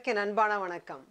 அனைவருக்கு என் அன்பான வணக்கம்.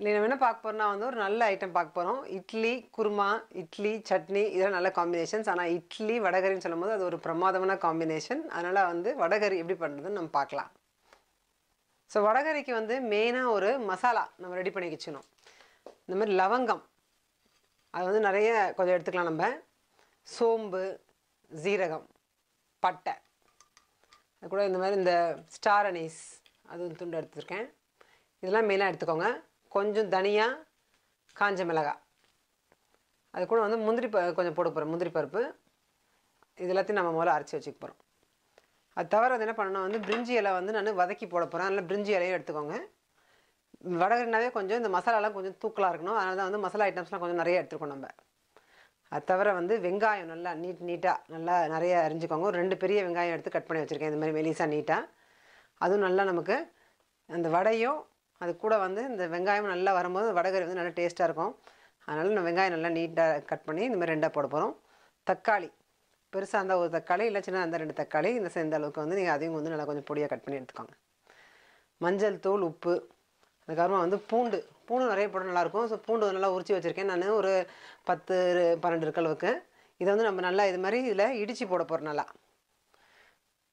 இல்லை நம்ம என்ன பார்க்க போறோம்னா வந்து ஒரு நல்ல ஐட்டம் பார்க்க போகிறோம் இட்லி குருமா இட்லி சட்னி இதெல்லாம் நல்ல காம்பினேஷன்ஸ் ஆனால் இட்லி வடகரின்னு சொல்லும்போது அது ஒரு பிரமாதமான காம்பினேஷன் அதனால் வந்து வடகரி எப்படி பண்ணுறதுன்னு நம்ம பார்க்கலாம். ஸோ வடகரிக்கு வந்து மெயினாக ஒரு மசாலா நம்ம ரெடி பண்ணி வச்சுக்கணும் இந்த மாதிரி லவங்கம் அது வந்து நிறைய கொஞ்சம் எடுத்துக்கலாம் நம்ம. சோம்பு ஜீரகம் பட்டை. அது கூட இந்த மாதிரி இந்த ஸ்டார் அனீஸ் அது துண்டு எடுத்துருக்கேன். இதெல்லாம் மெயினாக எடுத்துக்கோங்க. கொஞ்சம் தனியாக காஞ்ச மிளகாய் அது கூட வந்து முந்திரி ப கொஞ்சம் போட போகிறோம் முந்திரி பருப்பு. இது எல்லாத்தையும் நம்ம முதல்ல அரைச்சி வச்சுக்க போகிறோம் அது தவிர அது என்ன பண்ணணும்? வந்து பிரிஞ்சி இலை வந்து நான் வதக்கி போட போகிறேன் அதனால் பிரிஞ்சி இலையும் எடுத்துக்கோங்க. வடகரினாவே கொஞ்சம் இந்த மசாலாலாம் கொஞ்சம் தூக்கலாக இருக்கணும். அதனால தான் வந்து மசாலா ஐட்டம்ஸ்லாம் கொஞ்சம் நிறைய எடுத்துருக்கோம் நம்ம. அது தவிர வந்து வெங்காயம் நல்லா நீட் நீட்டாக நல்லா நிறைய அரிஞ்சுக்கோங்க. ஒரு ரெண்டு பெரிய வெங்காயம் எடுத்து கட் பண்ணி வச்சுருக்கேன். இந்த மாதிரி மெலிசாக நீட்டாக அதுவும் நல்லா நமக்கு அந்த வடையும் அது கூட வந்து இந்த வெங்காயம் நல்லா வரும்போது வடகரி வந்து நல்லா டேஸ்ட்டாக இருக்கும். அதனால் நான் வெங்காயம் நல்லா நீட்டாக கட் பண்ணி இந்த மாதிரி ரெண்டாக போட போகிறோம் தக்காளி. பெருசாக இருந்தால் ஒரு தக்காளி இல்லை சின்ன அந்த ரெண்டு தக்காளி. இந்த சேர்ந்த அளவுக்கு வந்து நீங்கள் அதையும் வந்து நல்லா கொஞ்சம் பொடியாக கட் பண்ணி எடுத்துக்கோங்க. மஞ்சள் தூள் உப்பு. அதுக்கப்புறமா வந்து பூண்டு. பூண்டு நிறைய போட நல்லாயிருக்கும் ஸோ பூண்டு நல்லா உரிச்சி வச்சுருக்கேன். நான் ஒரு பத்து பன்னெண்டு இருக்க அளவுக்கு. இதை வந்து நம்ம நல்லா இது மாதிரி இதில் இடித்து போட போகிறோம் நல்லா.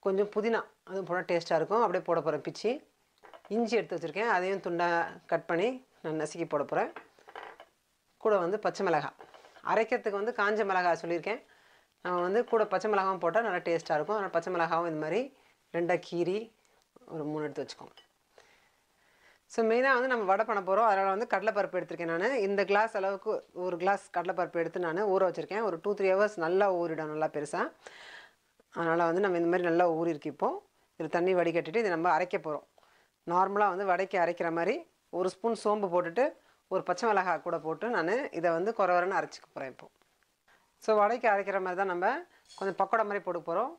கொஞ்சம் புதினா அதுவும் போட டேஸ்ட்டாக இருக்கும். அப்படியே போட போகிறேன் பிச்சு. இஞ்சி எடுத்து வச்சுருக்கேன். அதையும் துண்டாக கட் பண்ணி நான் நசுக்கி போட போகிறேன் கூட வந்து பச்சை மிளகாய். அரைக்கிறதுக்கு வந்து காஞ்ச மிளகாய் சொல்லியிருக்கேன். நம்ம வந்து கூட பச்சை மிளகாவும் போட்டால் நல்லா டேஸ்ட்டாக இருக்கும். அதனால் பச்சை மிளகாவும் இந்த மாதிரி ரெண்டாக கீரி ஒரு மூணு எடுத்து வச்சுக்கோங்க ஸோ மெயினாக வந்து நம்ம வடை பண்ண போகிறோம் அதனால் வந்து கடலைப்பருப்பு எடுத்திருக்கேன் நான். இந்த கிளாஸ் அளவுக்கு ஒரு கிளாஸ் கடலைப்பருப்பு எடுத்து நான் ஊற வச்சுருக்கேன். ஒரு டூ த்ரீ ஹவர்ஸ் நல்லா ஊறிடும் நல்லா பெருசாக அதனால் வந்து நம்ம இந்த மாதிரி நல்லா ஊறிருக்கு இப்போது இதில் தண்ணி வடிகட்டிட்டு இதை நம்ம அரைக்க போகிறோம் நார்மலாக வந்து வடைக்கு அரைக்கிற மாதிரி ஒரு ஸ்பூன் சோம்பு போட்டுட்டு ஒரு பச்சை மிளகாய் கூட போட்டு நான் இதை வந்து குறை குறைன்னு அரைச்சிக்க போகிறேன் இப்போது ஸோ வடைக்கு அரைக்கிற மாதிரி தான் நம்ம கொஞ்சம் பக்கோடா மாதிரி போட்டு போகிறோம்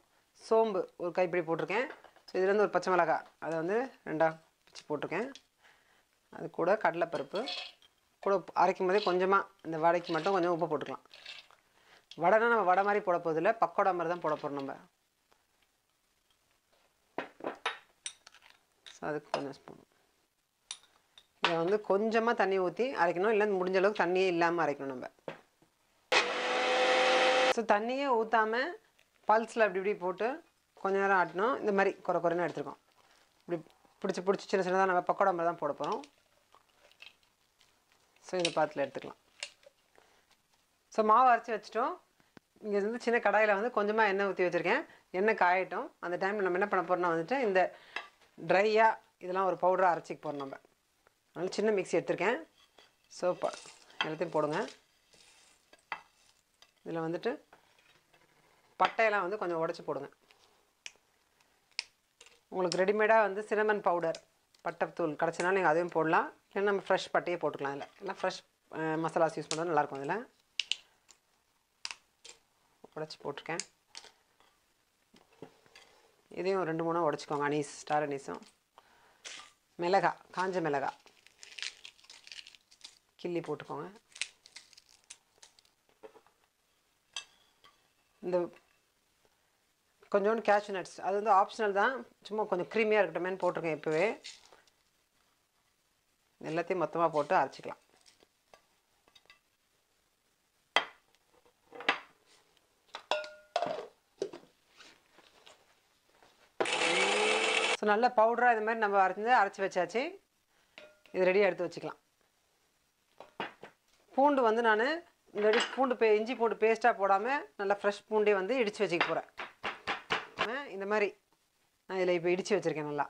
சோம்பு ஒரு கைப்பிடி போட்டிருக்கேன். ஸோ இதுலேருந்து ஒரு பச்சை மிளகாய் அதை வந்து ரெண்டாக பிச்சு போட்டிருக்கேன். அது கூட கடலைப்பருப்பு. கூட அரைக்கும் போதே கொஞ்சமாக இந்த வடைக்கு மட்டும் கொஞ்சம் உப்பு போட்டுக்கலாம். வடைனா நம்ம வடை மாதிரி போட போதில்லை பக்கோடா மாதிரி தான் போட போகிறோம் நம்ம. அதுக்கு கொஞ்சம் ஸ்பூன். இதை வந்து கொஞ்சமாக தண்ணி ஊற்றி அரைக்கணும். இல்லை முடிஞ்ச அளவுக்கு தண்ணியே இல்லாமல் அரைக்கணும் நம்ம. ஸோ தண்ணியே ஊற்றாமல் பல்ஸில் அப்படி இப்படி போட்டு கொஞ்ச நேரம் ஆட்டணும். இந்த மாதிரி குறை குறைன்னு எடுத்துருக்கோம். இப்படி பிடிச்சி பிடிச்சி சின்ன சின்னதாக நம்ம பக்கோடா மாதிரி தான் போட போகிறோம் ஸோ இந்த பாத்தில் எடுத்துக்கலாம். ஸோ மாவு அரைச்சி வச்சுட்டோம். இங்கே வந்து சின்ன கடாயில் வந்து கொஞ்சமாக எண்ணெய் ஊற்றி வச்சுருக்கேன். எண்ணெய் காயட்டும். அந்த டைமில் நம்ம என்ன பண்ண போகிறோம்னா வந்துட்டு இந்த ட்ரையாக இதெல்லாம் ஒரு பவுடராக அரைச்சிக்க போகிறோம் நம்ம. அதனால் சின்ன மிக்ஸி எடுத்திருக்கேன். ஸோ எல்லாத்தையும் போடுங்க. இதில் வந்துட்டு பட்டையெல்லாம் வந்து கொஞ்சம் உடச்சி போடுங்க. உங்களுக்கு ரெடிமேடாக வந்து சினமன் பவுடர் பட்டைத்தூள் கிடச்சினாலும் நீங்கள் அதையும் போடலாம். இல்லைன்னா நம்ம ஃப்ரெஷ் பட்டையே போட்டுக்கலாம் இதில். எல்லாம் ஃப்ரெஷ் மசாலாஸ் யூஸ் பண்ணுறது நல்லாயிருக்கும் இதில். உடச்சி போட்டிருக்கேன். இதையும் ரெண்டு மூணாக உடச்சிக்கோங்க அனீஸ் ஸ்டார் அனீஸும். மிளகா காஞ்ச மிளகா. கிள்ளி போட்டுக்கோங்க. இந்த கொஞ்சோண்டு கேஷ்யூ நட்ஸ் அது வந்து ஆப்ஷனல் தான். சும்மா கொஞ்சம் க்ரீமியாக இருக்கட்டுமேன்னு போட்டிருக்கேன் இப்போவே. எல்லாத்தையும் மொத்தமாக போட்டு அரைச்சிக்கலாம் ஸோ நல்ல பவுடராக இது மாதிரி நம்ம அரைச்சி அரைச்சி வச்சாச்சு. இது ரெடியாக எடுத்து வச்சுக்கலாம். பூண்டு வந்து நான் இந்த பூண்டு பே இஞ்சி பூண்டு பேஸ்ட்டாக போடாமல் நல்லா ஃப்ரெஷ் பூண்டே வந்து இடித்து வச்சுக்க போகிறேன் இந்த மாதிரி நான் இதில் இப்போ இடித்து வச்சுருக்கேன் நல்லா.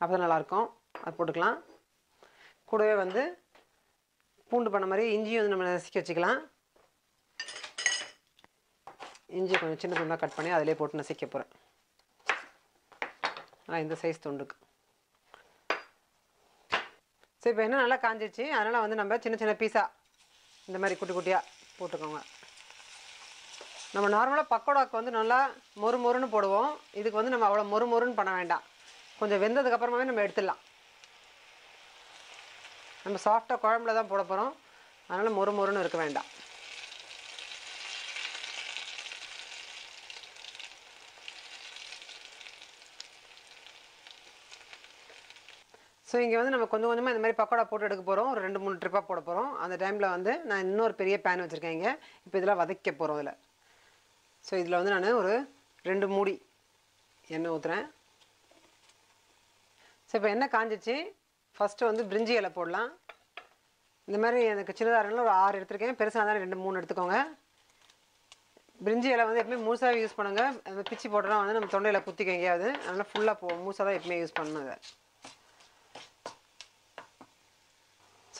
அப்போ தான் நல்லாயிருக்கும். அது போட்டுக்கலாம். கூடவே வந்து பூண்டு பண்ண மாதிரி இஞ்சியும் வந்து நம்ம நசுக்கி வச்சுக்கலாம். இஞ்சி கொஞ்சம் சின்ன துண்டாக கட் பண்ணி அதிலே போட்டு நசிக்க போகிறேன் இந்த சைஸ் துண்டுக்கு. சரி இப்போ என்ன நல்லா காஞ்சிச்சு அதனால் வந்து நம்ம சின்ன சின்ன பீஸாக இந்த மாதிரி குட்டி குட்டியாக போட்டுக்கோங்க. நம்ம நார்மலாக பக்கோடாக்கு வந்து நல்லா மொறு மொறுன்னு போடுவோம். இதுக்கு வந்து நம்ம அவ்வளோ மொறு மொறுன்னு பண்ண வேண்டாம். கொஞ்சம் வெந்ததுக்கப்புறமாவே நம்ம எடுத்துடலாம். நம்ம சாஃப்டாக குழம்புல தான் போட போகிறோம் அதனால் மொறு மொறுன்னு இருக்க வேண்டாம். ஸோ இங்கே வந்து நம்ம கொஞ்சம் கொஞ்சமாக இந்த மாதிரி பக்கோடா போட்டு எடுக்க போகிறோம் ஒரு ரெண்டு மூணு ட்ரிப்பாக போட போகிறோம் அந்த டைமில் வந்து நான் இன்னொரு பெரிய பேன் வச்சுருக்கேன் இங்கே. இப்போ இதெல்லாம் வதக்க போகிறோம் இதில். ஸோ இதில் வந்து நான் ஒரு ரெண்டு மூடி எண்ணெய் ஊற்றுறேன் ஸோ இப்போ எண்ணெய் காஞ்சிச்சு. ஃபஸ்ட்டு வந்து பிரிஞ்சி இலை போடலாம். இந்த மாதிரி எனக்கு சின்னதாக இருந்தாலும் ஒரு ஆறு எடுத்திருக்கேன். பெருசாக இருந்தாலும் ரெண்டு மூணு எடுத்துக்கோங்க. பிரிஞ்சி இலை வந்து எப்பவுமே முழுசாக யூஸ் பண்ணுங்கள் அந்த பிச்சு போட்டோம்னா வந்து நம்ம தொண்டையில் குத்திக்க எங்கேயாவது. அதனால் ஃபுல்லாக போ முழுசாக தான் எப்பவுமே யூஸ் பண்ணணும் அதை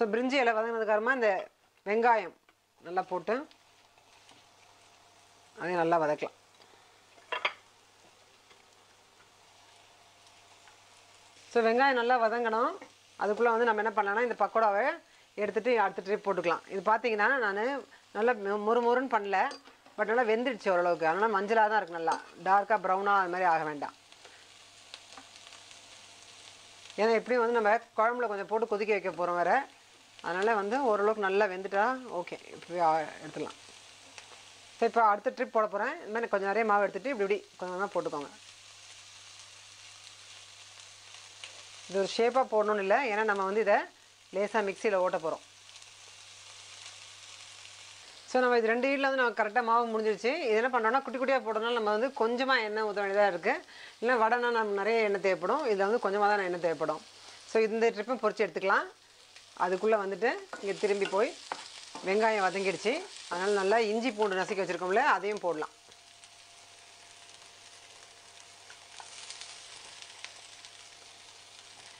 ஸோ பிரிஞ்சி இலை வதங்கினதுக்கப்புறமா இந்த வெங்காயம் நல்லா போட்டு அதையும் நல்லா வதக்கலாம் ஸோ வெங்காயம் நல்லா வதங்கணும் அதுக்குள்ளே வந்து நம்ம என்ன பண்ணலாம்னா இந்த பக்கோடாவை எடுத்துகிட்டு அடுத்த ட்ரிப் போட்டுக்கலாம் இது பார்த்தீங்கன்னா நான் நல்லா மொறு மொறுன்னு பண்ணல பட் நல்லா வெந்துடுச்சு ஓரளவுக்கு அதனால் மஞ்சளாக தான் இருக்கு நல்லா டார்க்காக ப்ரௌனாக அது மாதிரி ஆக வேண்டாம். ஏன்னா எப்படியும் வந்து நம்ம குழம்புல கொஞ்சம் போட்டு கொதிக்க வைக்க போகிறோம் வேறு. அதனால் வந்து ஓரளவுக்கு நல்லா வெந்துட்டா ஓகே இப்போ எடுத்துடலாம். ஸோ இப்போ அடுத்த ட்ரிப் போட போகிறேன் இந்த மாதிரி கொஞ்சம் நிறைய மாவு எடுத்துகிட்டு இப்படி இப்படி கொஞ்சம் கொஞ்சமாக போட்டுக்கோங்க. இது ஒரு ஷேப்பாக போடணும்னு இல்லை ஏன்னா நம்ம வந்து இதை லேசாக மிக்சியில் ஓட்ட போகிறோம் ஸோ நம்ம இது ரெண்டு வீட்டில் வந்து நம்ம கரெக்டாக மாவு முடிஞ்சிருச்சு. இது என்ன பண்ணுறோம்னா குட்டி குட்டியாக போடுறதுனால நம்ம வந்து கொஞ்சமாக எண்ணெய் ஊற்ற வேண்டியதாக இருக்குது இல்லை வடைனா நம்ம நிறைய எண்ணெய் தேவைப்படும். இதில் வந்து கொஞ்சமாக தான் எண்ணெய் தேவைப்படும். ஸோ இந்த ட்ரிப்பும் பொறிச்சு எடுத்துக்கலாம். அதுக்குள்ளே வந்துட்டு இங்கே திரும்பி போய் வெங்காயம் வதங்கிடுச்சு. அதனால் நல்லா இஞ்சி பூண்டு நசுக்கி வச்சுருக்கோம்ல அதையும் போடலாம்.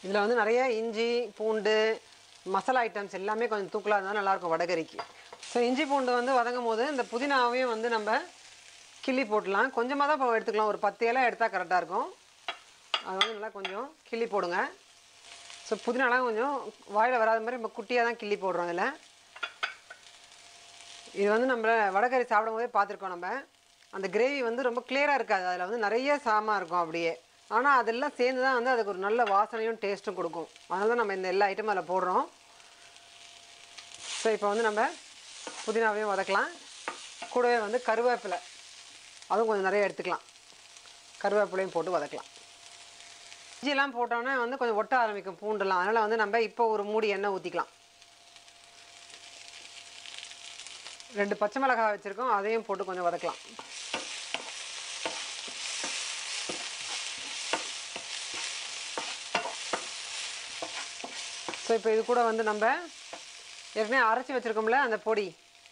இதில் வந்து நிறைய இஞ்சி பூண்டு மசாலா ஐட்டம்ஸ் எல்லாமே கொஞ்சம் தூக்கலாக இருந்தால் நல்லாயிருக்கும் வடகரிக்கு. ஸோ இஞ்சி பூண்டு வந்து வதங்கும் போது இந்த புதினாவையும் வந்து நம்ம கிள்ளி போடலாம் கொஞ்சமாக தான் இப்போ எடுத்துக்கலாம். ஒரு பத்து இலை எடுத்தால் கரெக்டாக இருக்கும். அது வந்து நல்லா கொஞ்சம் கிள்ளி போடுங்க. ஸோ புதினாலாம் கொஞ்சம் வாயில் வராத மாதிரி நம்ம குட்டியாக தான் கிள்ளி போடுறோம் இதில். இது வந்து நம்ம வடகறி சாப்பிடும் போதே பார்த்துருக்கோம் நம்ம. அந்த கிரேவி வந்து ரொம்ப கிளியராக இருக்காது. அதில் வந்து நிறைய சாமா இருக்கும் அப்படியே. ஆனால் அதெல்லாம் சேர்ந்து தான் வந்து அதுக்கு ஒரு நல்ல வாசனையும் டேஸ்ட்டும் கொடுக்கும். அதனால தான் நம்ம இந்த எல்லா ஐட்டமும் அதில் போடுறோம். ஸோ இப்போ வந்து நம்ம புதினாவையும் வதக்கலாம். கூடவே வந்து கருவேப்பிலை. அதுவும் கொஞ்சம் நிறைய எடுத்துக்கலாம். கருவேப்பிலையும் போட்டு வதக்கலாம். இஞ்சிலாம் போட்டோன்னே வந்து கொஞ்சம் ஒட்ட ஆரம்பிக்கும் பூண்டுலாம். அதனால் வந்து நம்ம இப்போ ஒரு மூடி எண்ணெய் ஊற்றிக்கலாம் ரெண்டு பச்சை மிளகாய் வச்சுருக்கோம். அதையும் போட்டு கொஞ்சம் வதக்கலாம். ஸோ இப்போ இது கூட வந்து நம்ம ஏற்கனவே அரைச்சி வச்சுருக்கோம்ல அந்த பொடி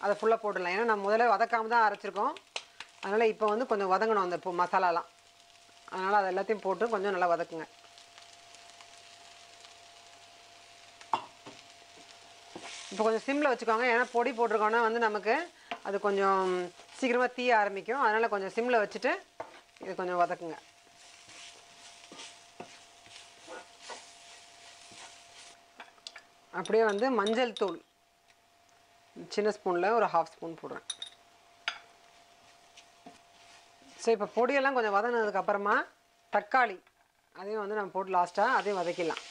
அதை ஃபுல்லாக போட்டுடலாம். ஏன்னா நம்ம முதல்ல வதக்காமல் தான் அரைச்சிருக்கோம். அதனால் இப்போ வந்து கொஞ்சம் வதங்கணும் அந்த மசாலாலாம். அதனால் அது எல்லாத்தையும் போட்டு கொஞ்சம் நல்லா வதக்குங்க. இப்போ கொஞ்சம் சிம்மில் வச்சுக்கோங்க. ஏன்னா பொடி போட்டிருக்கோன்னா வந்து நமக்கு அது கொஞ்சம் சீக்கிரமாக தீய ஆரம்பிக்கும். அதனால் கொஞ்சம் சிம்மில் வச்சுட்டு இது கொஞ்சம் வதக்குங்க. அப்படியே வந்து மஞ்சள் தூள். சின்ன ஸ்பூனில் ஒரு ஹாஃப் ஸ்பூன் போடுறேன். ஸோ இப்போ பொடியெல்லாம் கொஞ்சம் வதங்கினதுக்கப்புறமா தக்காளி அதையும் வந்து நம்ம போட்டு லாஸ்ட்டாக அதையும் வதக்கிடலாம்.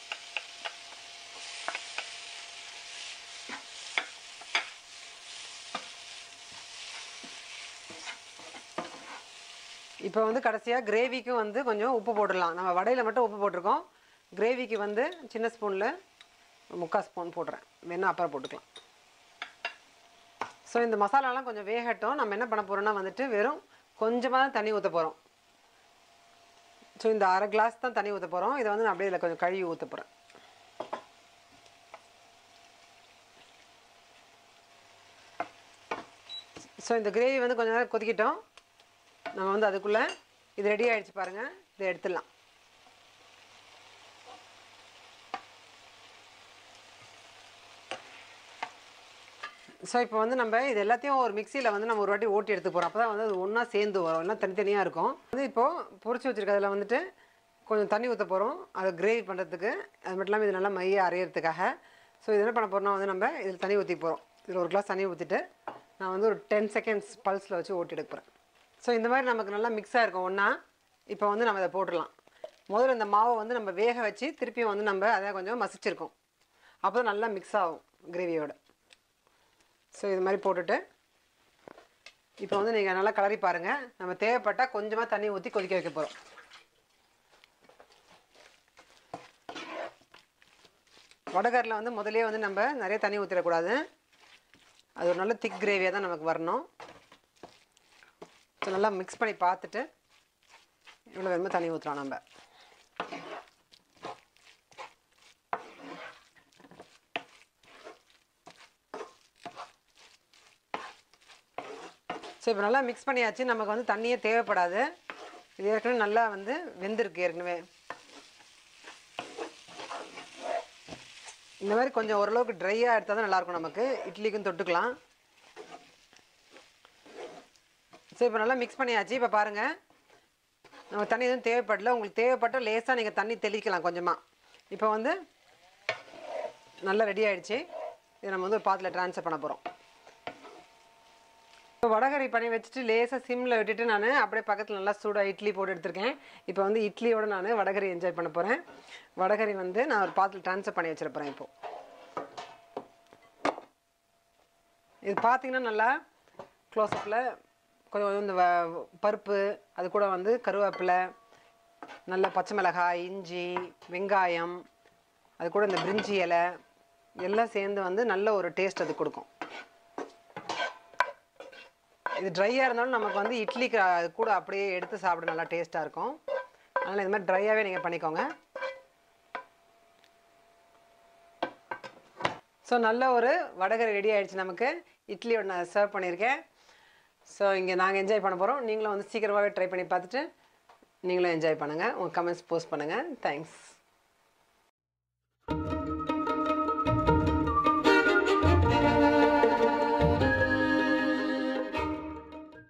இப்போ வந்து கடைசியாக கிரேவிக்கும் வந்து கொஞ்சம் உப்பு போட்டுடலாம். நம்ம வடையில் மட்டும் உப்பு போட்டிருக்கோம். கிரேவிக்கு வந்து சின்ன ஸ்பூனில் முக்கால் ஸ்பூன் போடுறேன் வேணால் அப்புறம் போட்டுக்கலாம். ஸோ இந்த மசாலாலாம் கொஞ்சம் வேகட்டும். நம்ம என்ன பண்ண போகிறோம்னா வந்துட்டு வெறும் கொஞ்சமாக தான் தண்ணி ஊற்ற போகிறோம் ஸோ இந்த அரை கிளாஸ் தான் தண்ணி ஊற்ற போகிறோம் இதை வந்து நான் அப்படியே இதில் கொஞ்சம் கழுவி ஊற்ற போகிறேன் ஸோ இந்த கிரேவி வந்து கொஞ்சம் நேரம் கொதிக்கிட்டோம். நம்ம வந்து அதுக்குள்ளே இது ரெடி ஆகிடுச்சு பாருங்கள் இதை எடுத்துடலாம். ஸோ இப்போ வந்து நம்ம இது எல்லாத்தையும் ஒரு மிக்சியில் வந்து நம்ம ஒரு வாட்டி ஓட்டி எடுத்து போகிறோம் அப்போ தான் வந்து அது ஒன்றா சேர்ந்து வரும். எல்லாம் தனித்தனியாக இருக்கும். வந்து இப்போது பொரிச்சு வச்சுருக்கிறதுல வந்துட்டு கொஞ்சம் தண்ணி ஊற்ற போகிறோம் அதை கிரேவி பண்ணுறதுக்கு அது மட்டும் இல்லாமல் இது நல்லா மைய அரையிறதுக்காக. ஸோ இது என்ன பண்ண போகிறோம்னா வந்து நம்ம இதில் தண்ணி ஊற்றி போகிறோம் இதில் ஒரு கிளாஸ் தண்ணி ஊற்றிட்டு நான் வந்து ஒரு டென் செகண்ட்ஸ் பல்ஸில் வச்சு ஓட்டி எடுக்க போகிறேன் ஸோ இந்த மாதிரி நமக்கு நல்லா மிக்ஸாக இருக்கும் ஒன்றா இப்போ வந்து நம்ம இதை போட்டுடலாம். முதல்ல இந்த மாவை வந்து நம்ம வேக வச்சு திருப்பியும் வந்து நம்ம அதை கொஞ்சம் மசிச்சிருக்கோம். அப்போ தான் நல்லா மிக்ஸ் ஆகும் கிரேவியோட ஸோ இது மாதிரி போட்டுட்டு இப்போ வந்து நீங்கள் நல்லா கலரி பாருங்கள் நம்ம தேவைப்பட்டால் கொஞ்சமாக தண்ணி ஊற்றி கொதிக்க வைக்க போகிறோம் வடகரில் வந்து முதலே வந்து நம்ம நிறைய தண்ணி ஊற்றிடக்கூடாது அது ஒரு நல்ல திக் கிரேவியாக தான் நமக்கு வரணும். ஸோ நல்லா மிக்ஸ் பண்ணி பார்த்துட்டு இவ்வளோ வேணுமோ தண்ணி ஊற்றுறோம் நம்ம. ஸோ இப்போ நல்லா மிக்ஸ் பண்ணியாச்சு. நமக்கு வந்து தண்ணியே தேவைப்படாது. இது ஏற்கனவே நல்லா வந்து வெந்திருக்கு ஏற்கனவே. இந்த மாதிரி கொஞ்சம் ஓரளவுக்கு ட்ரையாக எடுத்தால் தான் நல்லாயிருக்கும் நமக்கு. இட்லிக்கும் தொட்டுக்கலாம். ஸோ இப்போ நல்லா மிக்ஸ் பண்ணியாச்சு. இப்போ பாருங்கள் நமக்கு தண்ணி எதுவும் தேவைப்படல. உங்களுக்கு தேவைப்பட்டால் லேசாக நீங்கள் தண்ணி தெளிக்கலாம் கொஞ்சமாக இப்போ வந்து நல்லா ரெடி ஆயிடுச்சு. இதை நம்ம வந்து ஒரு பாத்தில் ட்ரான்ஸ்ஃபர் பண்ண போகிறோம் இப்போ வடகரி பண்ணி வச்சுட்டு லேசாக சிம்மில் விட்டுட்டு நான் அப்படியே பக்கத்தில் நல்லா சூடாக இட்லி போட்டு எடுத்திருக்கேன். இப்போ வந்து இட்லியோட நான் வடகரி என்ஜாய் பண்ண போகிறேன் வடகரி வந்து நான் ஒரு பாத்தில் ட்ரான்ஸ்ஃபர் பண்ணி வச்சுருப்பேன் இப்போது இது பார்த்தீங்கன்னா நல்லா க்ளோஸ்அப்பில் கொஞ்சம் இந்த வ- பருப்பு அது கூட வந்து கருவேப்பிலை நல்ல பச்சை மிளகாய் இஞ்சி வெங்காயம் அது கூட இந்த பிரிஞ்சி இலை எல்லாம் சேர்ந்து வந்து நல்ல ஒரு டேஸ்ட் அது கொடுக்கும். இது ட்ரையாக இருந்தாலும் நமக்கு வந்து இட்லிக்கு அது கூட அப்படியே எடுத்து சாப்பிட நல்லா டேஸ்ட்டாக இருக்கும். அதனால் இது மாதிரி ட்ரையாகவே நீங்கள் பண்ணிக்கோங்க. ஸோ நல்ல ஒரு வடகரை ரெடி ஆகிடுச்சு நமக்கு. இட்லியோட நான் சர்வ் பண்ணியிருக்கேன் ஸோ இங்கே நாங்கள் என்ஜாய் பண்ண போகிறோம் நீங்களும் வந்து சீக்கிரமாகவே ட்ரை பண்ணி பார்த்துட்டு நீங்களும் என்ஜாய் பண்ணுங்கள் உங்கள் கமெண்ட்ஸ் போஸ்ட் பண்ணுங்கள் தேங்க்ஸ்